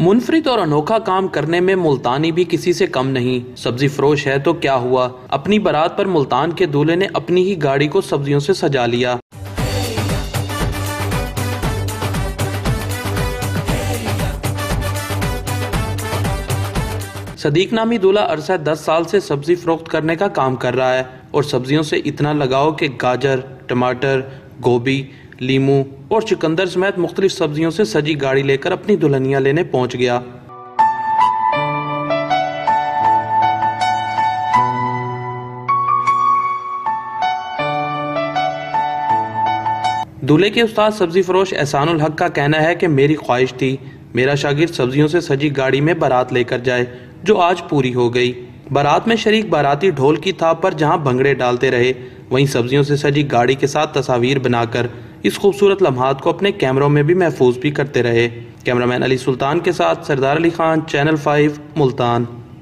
منفرد اور انوکھا کام کرنے میں ملتانی بھی کسی سے کم نہیں۔ سبزی فروش ہے تو کیا ہوا؟ اپنی برات پر ملتان کے دولے نے اپنی ہی گاڑی کو سبزیوں سے سجا لیا۔ صدیق نامی دولہ عرصہ دس سال سے سبزی فروخت کرنے کا کام کر رہا ہے اور سبزیوں سے اتنا لگاؤ کہ گاجر، ٹماٹر، گوبھی لیمو اور چکندر سمیت مختلف سبزیوں سے سجی گاڑی لے کر اپنی دلہنیاں لینے پہنچ گیا۔ دولے کے استاد سبزی فروش احسان الحق کا کہنا ہے کہ میری خواہش تھی، میرا شاگرد سبزیوں سے سجی گاڑی میں برات لے کر جائے، جو آج پوری ہو گئی۔ برات میں شریک باراتی ڈھول کی تھاپ پر جہاں بھنگڑے ڈالتے رہے، وہیں سبزیوں سے سجی گاڑی کے ساتھ تصاویر بنا کر اس خوبصورت لمحات کو اپنے کیمروں میں بھی محفوظ بھی کرتے رہے۔ کیمرامین علی سلطان کے ساتھ سردار علی خان چینل فائیو ملتان۔